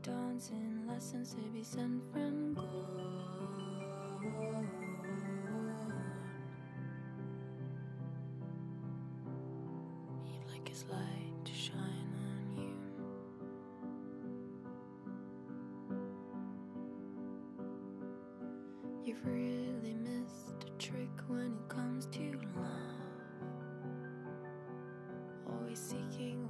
Dancing lessons to be sent from God. He'd like his light to shine on you. You've really missed a trick when it comes to love. Always seeking